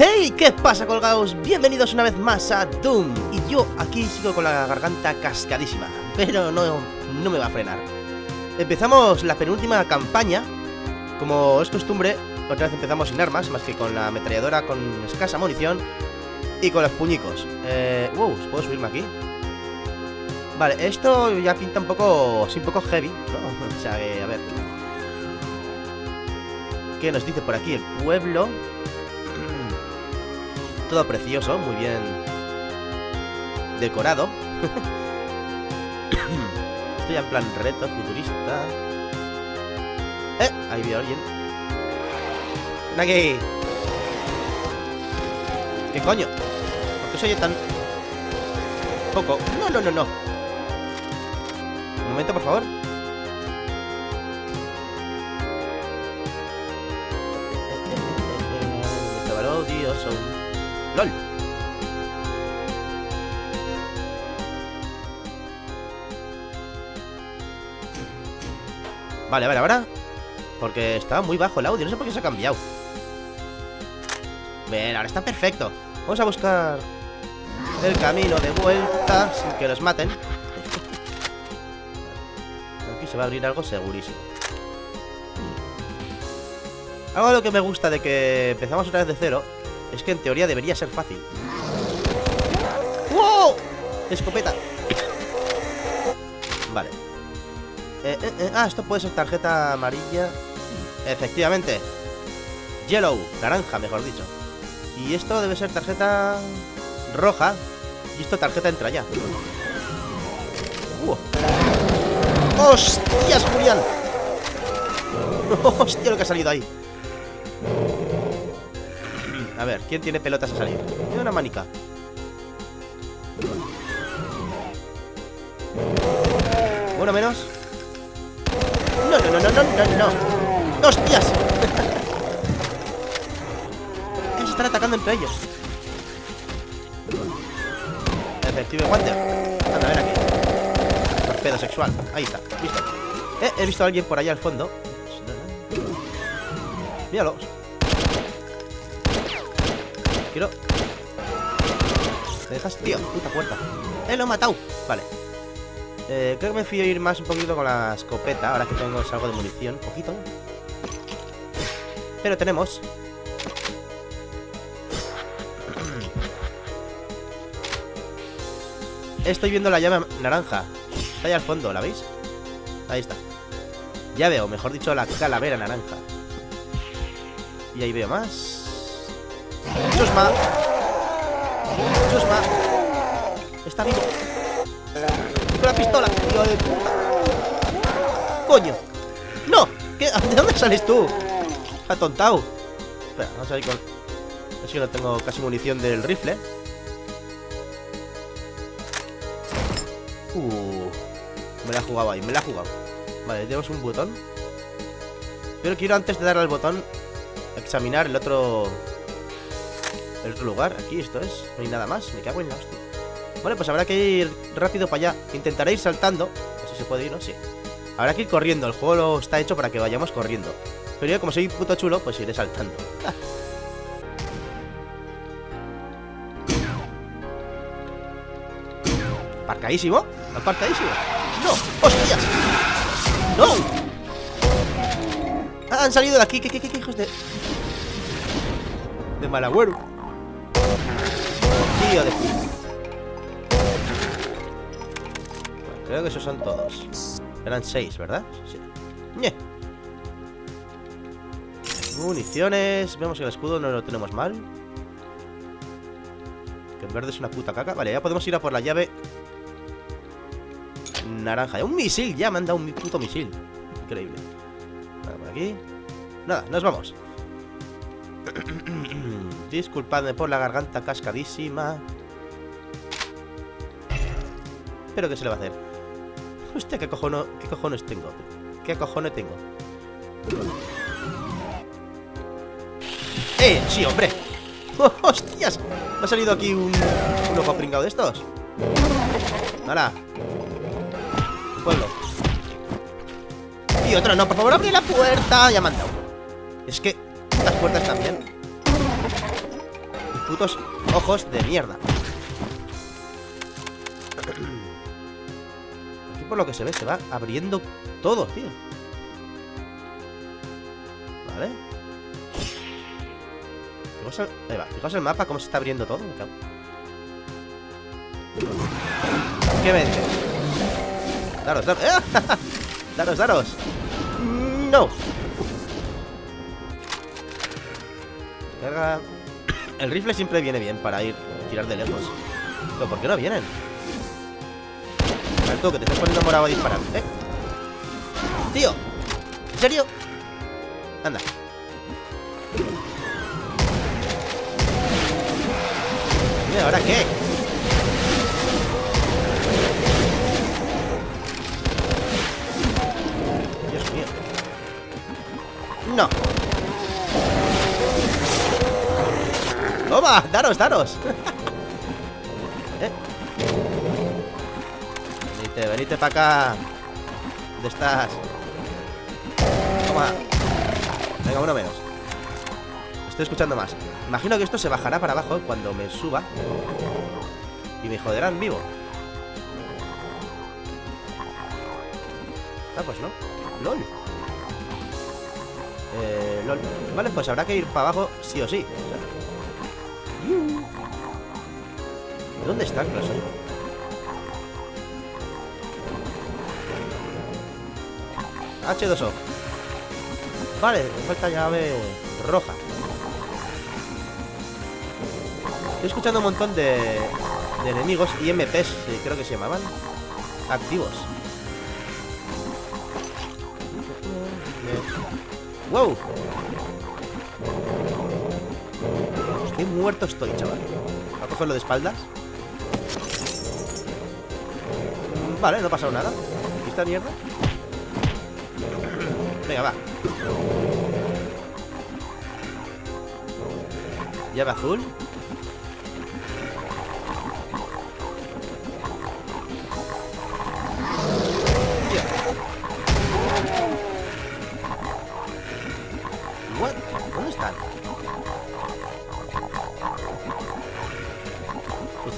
¡Hey! ¿Qué pasa, colgados? Bienvenidos una vez más a Doom. Y yo aquí sigo con la garganta cascadísima, pero no, no me va a frenar. Empezamos la penúltima campaña. Como es costumbre, otra vez empezamos sin armas, más que con la ametralladora con escasa munición y con los puñicos. Eh, wow, ¿puedo subirme aquí? Vale, esto ya pinta un poco, sí, un poco heavy, ¿no? O sea, que, a ver. ¿Qué nos dice por aquí? El pueblo todo precioso, muy bien decorado. Estoy en plan reto, futurista. ¡Eh! Ahí veo a alguien. ¡Ven! ¿Qué coño? ¿Por qué soy tan... poco? No, no, no, no. Un momento, por favor. LOL. Vale, a ver, ahora Porque estaba muy bajo el audio, no sé por qué se ha cambiado. Bien, ahora está perfecto. Vamos a buscar el camino de vuelta Sin que los maten. Aquí se va a abrir algo segurísimo. Algo lo que me gusta de que empezamos otra vez de cero es que en teoría debería ser fácil. ¡Wow! Escopeta. Vale. Eh, eh, eh, ah, esto puede ser tarjeta amarilla. Efectivamente. Yellow, naranja, mejor dicho. Y esto debe ser tarjeta roja. Y esto tarjeta entra ya. Uh. ¡Hostias, Julián! ¡Hostia lo que ha salido ahí! A ver, ¿quién tiene pelotas a salir? Tiene una manica. Uno menos. No, no, no, no, no, no, no. ¡Hostias! Se están atacando entre ellos. Efectivo guante. Anda, ven aquí. Torpedo sexual. Ahí está. Listo. Eh, he visto a alguien por allá al fondo. Míralo. Quiero... ¿Me dejas? Tío, puta puerta. ¡Eh, lo he matado! Vale. Eh, Creo que me a ir más un poquito con la escopeta Ahora que tengo algo de munición. Un poquito. Pero tenemos. Estoy viendo la llave naranja. Está ahí al fondo, ¿la veis? Ahí está. Ya veo, mejor dicho, la calavera naranja. Y ahí veo más Chusma. Chusma. Está vivo. Con la pistola, tío de puta. Coño. ¡No! ¿De dónde sales tú? Atontado. Espera, vamos a ir con... A ver si no tengo casi munición del rifle. Uh. Me la ha jugado ahí, me la ha jugado. Vale, tenemos un botón. Pero quiero antes de darle al botón examinar el otro otro lugar, aquí esto es No hay nada más, me cago en la hostia Vale, pues habrá que ir rápido para allá Intentaré ir saltando, no sé si se puede ir, ¿no? Sí Habrá que ir corriendo, el juego está hecho para que vayamos corriendo Pero yo como soy puto chulo, pues iré saltando ¿Aparcadísimo? ¿Aparcadísimo? ¡No! ¡Hostias! ¡No! Han salido de aquí, ¿qué, qué, qué, hijos de...? De malagüero creo que esos son todos. Eran seis, ¿verdad? Sí. Municiones. Vemos que el escudo no lo tenemos mal. Que en verde es una puta caca. Vale, ya podemos ir a por la llave naranja. Un misil, ya me han dado un puto misil. Increíble. Nada, por aquí. Nada, nos vamos. Disculpadme por la garganta cascadísima. Pero ¿qué se le va a hacer? Hostia, ¿qué, cojono, qué cojones tengo? ¿Qué cojones tengo? ¡Eh! ¡Sí, hombre! ¡Hostias! Me ha salido aquí un, un ojo pringado de estos. ¡Hala! Pueblo. Y otro, no, por favor, abre la puerta. Ya me han dado. Es que estas puertas también. Putos ojos de mierda. Aquí por lo que se ve, se va abriendo todo, tío. Vale. Fijaos el, ahí va, fijaos el mapa, cómo se está abriendo todo. ¿Qué vende? Daros, daros. Daros, daros. No. El rifle siempre viene bien para ir tirar de lejos. Pero ¿por qué no vienen? A ver tú, que te estás poniendo morado a disparar. ¿Eh? Tío. ¿En serio? Anda. ¿Y ahora qué? Dios mío. No. ¡Toma! ¡Daros, daros! Venite, venite para acá. ¿Dónde estás? Toma. Venga, uno menos. Estoy escuchando más. Imagino que esto se bajará para abajo cuando me suba. Y me joderán vivo. Ah, pues no. LOL. Eh, LOL. Vale, pues habrá que ir para abajo sí o sí. ¿Dónde está croissant? H2O. Vale, me falta llave roja. Estoy escuchando un montón de, de enemigos IMPs, eh, creo que se llamaban. Activos. ¡Wow! Muerto estoy, chaval. Voy a cogerlo de espaldas. Vale, no ha pasado nada. ¿Y esta mierda? Venga, va. Llave azul.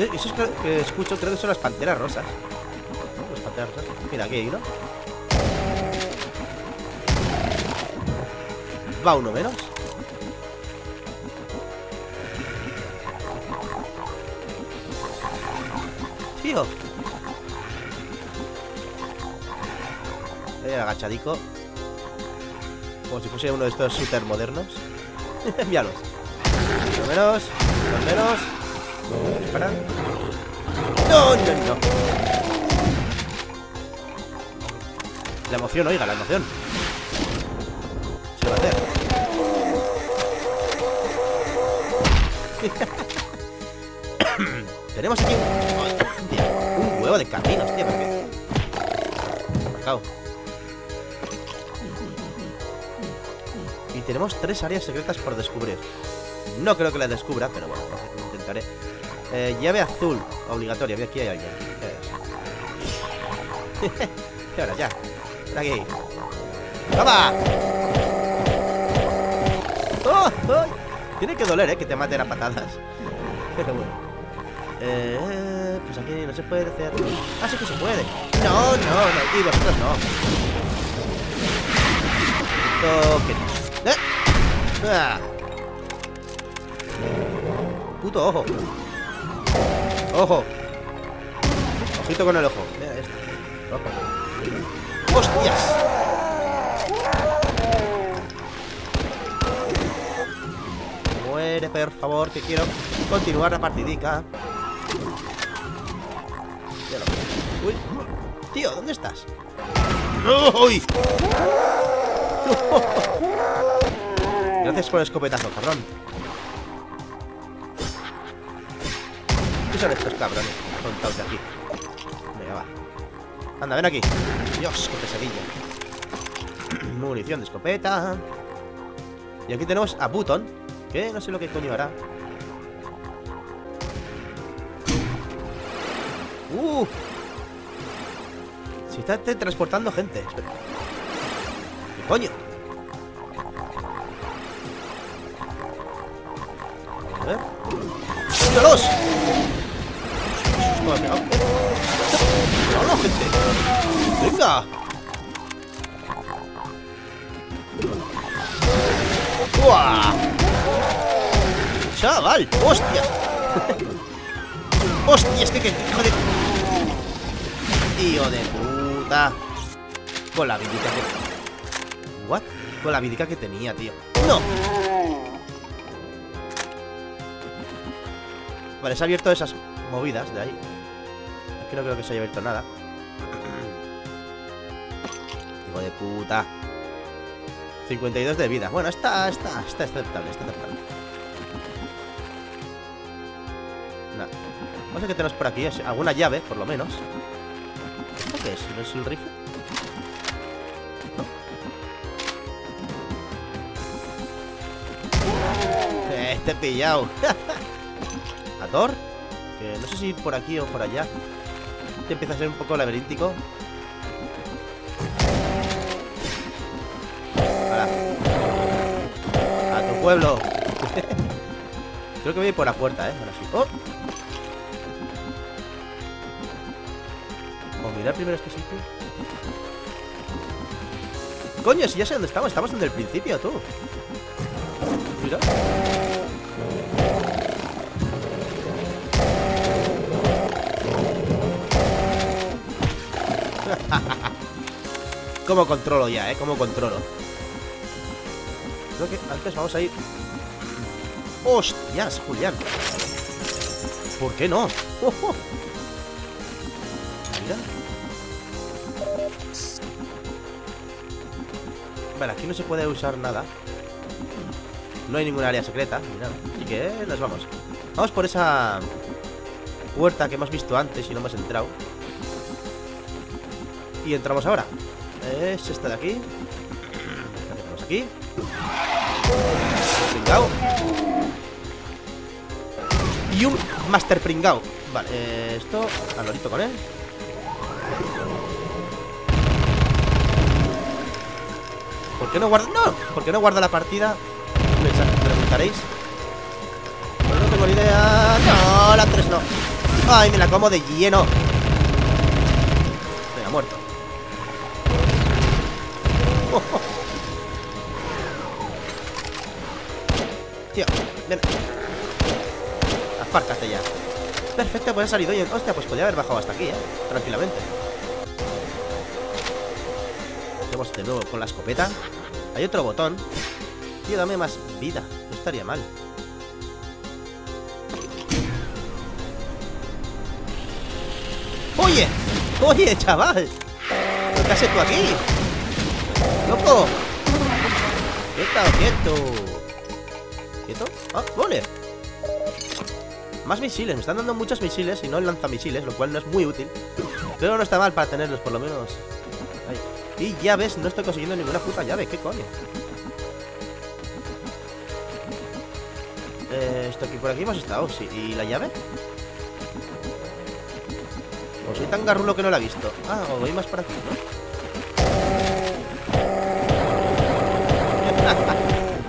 Esos que, escucho creo que son las panteras rosas. Las panteras rosas. Mira, aquí hay uno. Va uno menos. Tío. El agachadico. Como si fuese uno de estos super modernos. Míralos. Uno menos. Dos menos. No, no, no. La emoción, oiga, la emoción. Se va a hacer. Tenemos aquí un, Hostia, un huevo de caminos, tío. Porque... Marcado. Y tenemos tres áreas secretas por descubrir. No creo que las descubra, pero bueno, intentaré. Eh, llave azul, obligatoria. Aquí hay alguien. ¿Qué hora? Ya. Ven aquí. ¡Toma! ¡Oh! ¡Ay! Tiene que doler, ¿eh? Que te maten a patadas. Pero bueno. Eh, pues aquí no se puede hacer. Ah, sí que se puede. No, no, no. Y vosotros no. ¿Eh? Ah. Puto ojo. Ojo. Ojito con el ojo. Mira esto. ¡Hostias! Muere, por favor, que quiero continuar la partidica. Tío, ¿dónde estás? ¡Uy! Gracias por el escopetazo, cabrón. ¿Qué son estos cabrones? Contaos de aquí. Venga, va. Anda, ven aquí. Dios, qué pesadilla. Munición de escopeta. Y aquí tenemos a Button, que no sé lo que coño hará. ¡Uh! Se está transportando gente. Espera. ¿Qué coño? A ver. ¡Vámonos! Me ha pegado. ¡Hola, gente! ¡Venga! ¡Uah! ¡Chaval! ¡Hostia! ¡Hostia! Es que, que hijo de... ¡Tío de puta! Con la vidica que... ¿What? Con la vidica que tenía, tío. ¡No! Vale, se ha abierto esas movidas de ahí. Aquí no creo que se haya abierto nada. Hijo de puta. 52 de vida. Bueno, está, está, está aceptable, está aceptable. Nada. Vamos a tenemos por aquí. Alguna llave, por lo menos. ¿Esto qué es? ¿No es el rifle? ¿No? Eh, te he pillado. ¿A Thor? Que no sé si por aquí o por allá. Empieza a ser un poco laberíntico. pueblo. Creo que voy a ir por la puerta, ¿eh? Ahora sí. ¡Oh! Vamos a mirar primero este sitio. Coño, si ya sé dónde estamos. Estamos desde el principio, tú. Mira. ¿Cómo controlo ya, eh? ¿Cómo controlo? Creo que antes vamos a ir... ¡Hostias, Julián! ¿Por qué no? Mira. Vale, aquí no se puede usar nada. No hay ninguna área secreta ni nada. Así que nos vamos. Vamos por esa puerta que hemos visto antes y no hemos entrado. Y entramos ahora. Es esta de aquí. Tenemos aquí. Pringao. Y un Master Pringao. Vale, eh, esto al lorito con él. ¿Por qué no guarda? ¡No! ¿Por qué no guarda la partida? Me preguntaréis. No tengo ni idea. No, la 3 no. Ay, me la como de lleno. Venga, muerto. Apártate ya. Perfecto, pues ha salido y... Hostia, pues podría haber bajado hasta aquí, ¿eh? Tranquilamente. Hacemos de nuevo con la escopeta. Hay otro botón. Tío, dame más vida. No estaría mal. ¡Oye! ¡Oye, chaval! ¿Qué haces tú aquí? ¡Loco! ¡Quieto, quieto! ¡Ah, vale! Más misiles, me están dando muchos misiles y no lanzamisiles, lo cual no es muy útil. Pero no está mal para tenerlos, por lo menos. Y llaves, no estoy consiguiendo ninguna puta llave, ¿qué coño? Eh, esto aquí por aquí hemos estado. ¿Y la llave? O soy tan garrulo que no la he visto. Ah, o voy más por aquí, ¿no?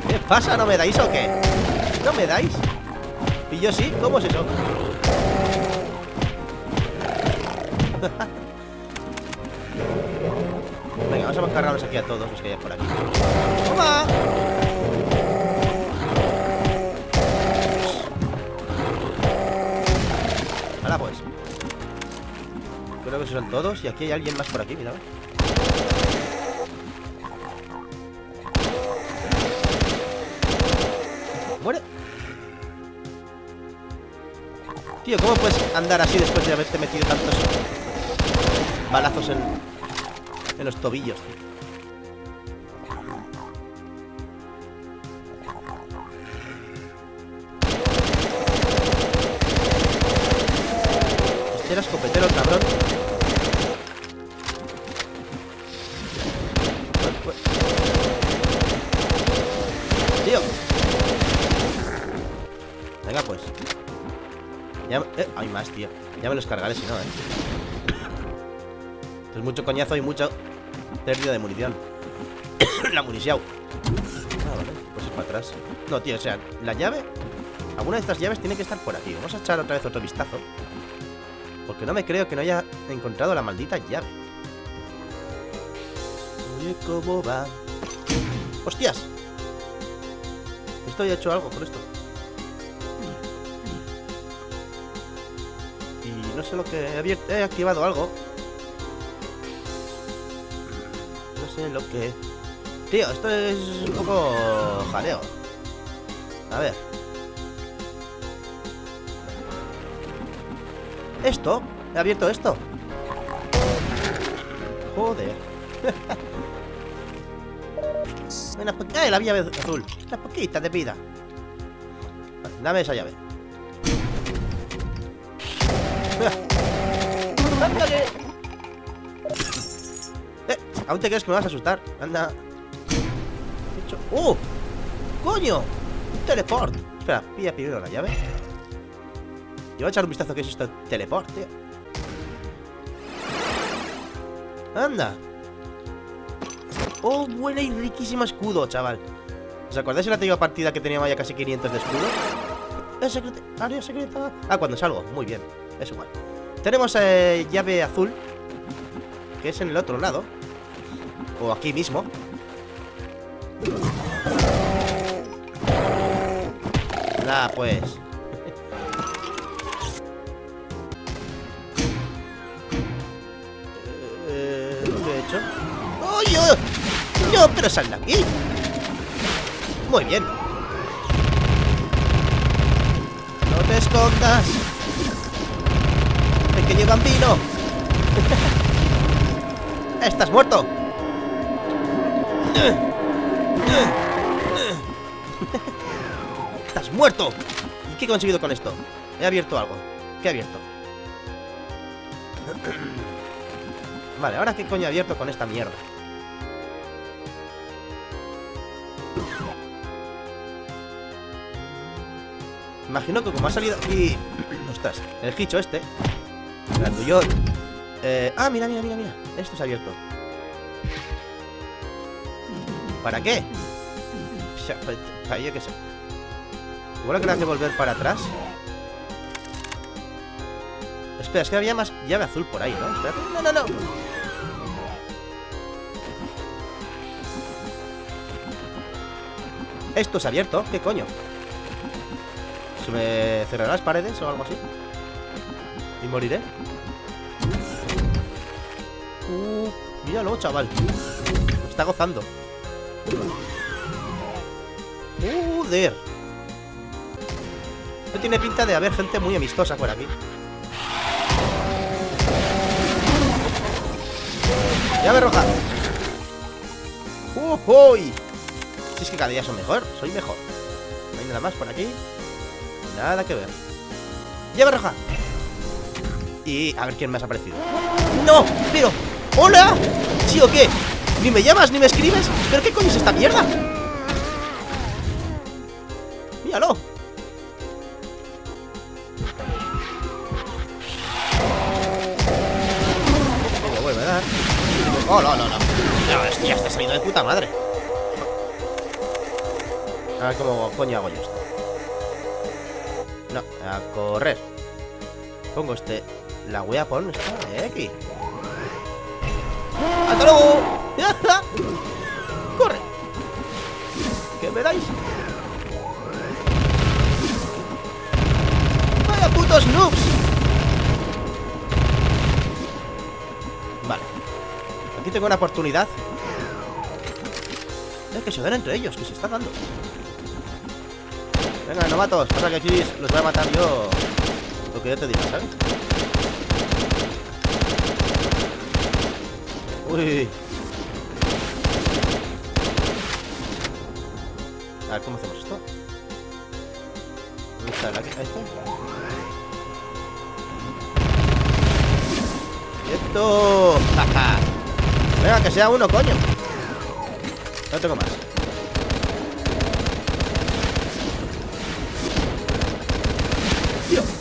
¿Qué pasa? ¿No me dais o qué? ¿No me dais? ¿Y yo sí? ¿Cómo es eso? Venga, vamos a cargarlos aquí a todos los que hay por aquí. ¡Toma! Ahora pues. Creo que son todos. Y aquí hay alguien más por aquí, mira. Tío, ¿cómo puedes andar así después de haberte metido tantos balazos en, en los tobillos, tío? Era escopetero, cabrón. Ya me los cargaré si no, eh. es mucho coñazo y mucha pérdida de munición. la munición. Ah, vale. Pues es para atrás. No, tío, o sea, la llave. Alguna de estas llaves tiene que estar por aquí. Vamos a echar otra vez otro vistazo. Porque no me creo que no haya encontrado la maldita llave. ¿cómo va? ¡Hostias! Esto ya he hecho algo con esto. No sé lo que... He, activado algo. No sé lo que... Tío, esto es un poco jaleo. A ver. ¿Esto? ¿He abierto esto? Joder. Una ¡Eh, la llave azul! Una poquita de vida. Dame esa llave. ¡Ándale! Eh, ¿aún te crees que me vas a asustar? Anda. ¡Uh! ¡Coño! ¡Un teleport! Espera, pilla primero la llave. Y voy a echar un vistazo a qué es esto teleport, tío. ¡Anda! ¡Oh, buena y riquísimo escudo, chaval! ¿Os acordáis de la anterior partida que teníamos ya casi 500 de escudo? ¿Es secreta? Ah, cuando salgo. Muy bien. Es igual. Tenemos eh, llave azul. Que es en el otro lado. O aquí mismo. Nada, pues. eh, ¿Qué he hecho? ¡Oh, ¡No! ¡Pero sal de aquí! Muy bien. ¡No te escondas! ¡Pequeño gambino! ¡Estás muerto! ¡Estás muerto! ¿Y qué he conseguido con esto? He abierto algo. ¿Qué he abierto? Vale, ¿ahora qué coño he abierto con esta mierda? Imagino que como ha salido aquí... Ostras, el hicho este Grandullón eh... Ah, mira, mira, mira, mira Esto ha abierto ¿Para qué? Para yo qué sé Igual que que volver para atrás Espera, es que había más llave azul por ahí, ¿no? Espérate. No, no, no Esto ha abierto, ¿qué coño? ¿Se me cerrarán las paredes o algo así? ¿Y moriré? Uh, míralo, chaval. Está gozando. Joder. Esto tiene pinta de haber gente muy amistosa por aquí. ¡Llave roja! ¡Uh, uy! Si es que cada día son mejor, soy mejor. No hay nada más por aquí. Nada que ver. ¡Llave roja! Y a ver quién me ha aparecido ¡No! Pero... ¡Hola! ¿Sí o qué? Ni me llamas ni me escribes ¿Pero qué coño es esta mierda? Míralo. Me vuelve a dar Oh, no, no, no. No, ya está salido de puta madre. A ver cómo coño hago yo esto. No, a correr. Pongo este La voy a poner esta de aquí ¡Hasta luego! ¡Corre! ¿Qué me dais? ¡Vaya putos noobs! Vale Aquí tengo una oportunidad Es que se den entre ellos, que se está dando Venga, novatos, pasa que aquí los voy a matar yo Lo que yo te diga, ¿sabes? Uy A ver, ¿cómo hacemos esto? ¿Dónde está el aquí? Está ¡Quieto! ¡Jaja! Venga, que sea uno, coño No tengo más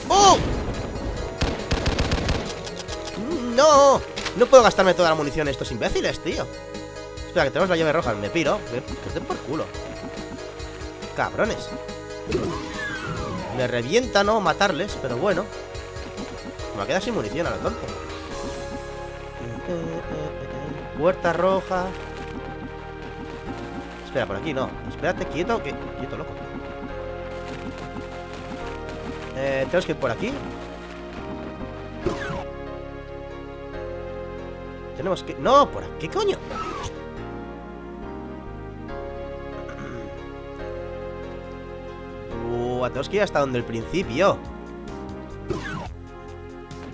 ¡Oh! ¡No! No puedo gastarme toda la munición estos imbéciles, tío Espera, que tenemos la llave roja Me piro Que estén por culo Cabrones Me revienta no matarles, pero bueno. Me queda sin munición a lo tonto. Puerta roja. Espera, por aquí no. Espérate, quieto, que. Quieto, loco. Eh, tenemos que ir por aquí. Tenemos que... No, por aquí, coño. Uh, tenemos que ir hasta donde el principio.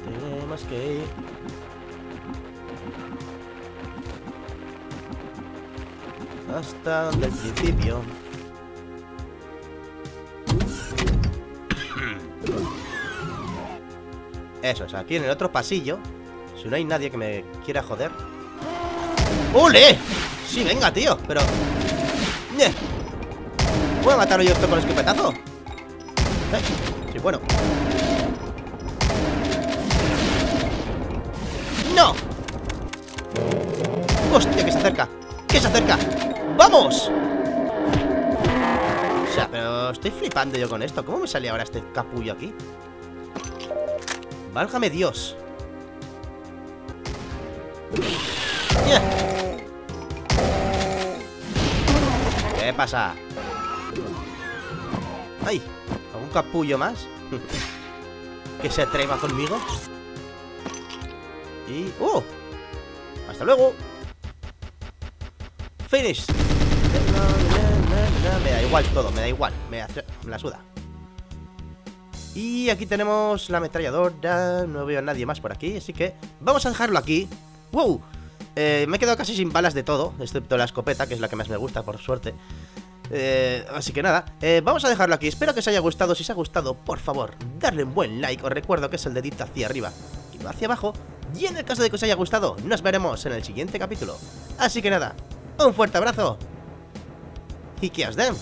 Tenemos que ir... Hasta donde el principio. Eso es, aquí en el otro pasillo Si no hay nadie que me quiera joder ¡Ole! Sí, venga, tío, pero... ¿Puedo matarlo yo esto con escopetazo? ¿Eh? Sí, bueno ¡No! ¡Hostia, que se acerca! ¡Que se acerca! ¡Vamos! O sea, pero estoy flipando yo con esto ¿Cómo me sale ahora este capullo aquí? Válgame Dios. ¿Qué pasa? ¡Ay! ¿Algún capullo más? que se atreva conmigo. Y... ¡Oh! ¡Hasta luego! ¡Finish! Me da igual todo, me da igual. Me, me la suda. Y aquí tenemos la ametralladora No veo a nadie más por aquí, así que vamos a dejarlo aquí ¡Wow! Eh, me he quedado casi sin balas de todo Excepto la escopeta, que es la que más me gusta, por suerte. Eh, así que nada, eh, vamos a dejarlo aquí. Espero que os haya gustado, si os ha gustado, por favor Darle un buen like, os recuerdo que es el dedito hacia arriba Y no hacia abajo. Y en el caso de que os haya gustado, nos veremos en el siguiente capítulo. Así que nada, un fuerte abrazo Y que os den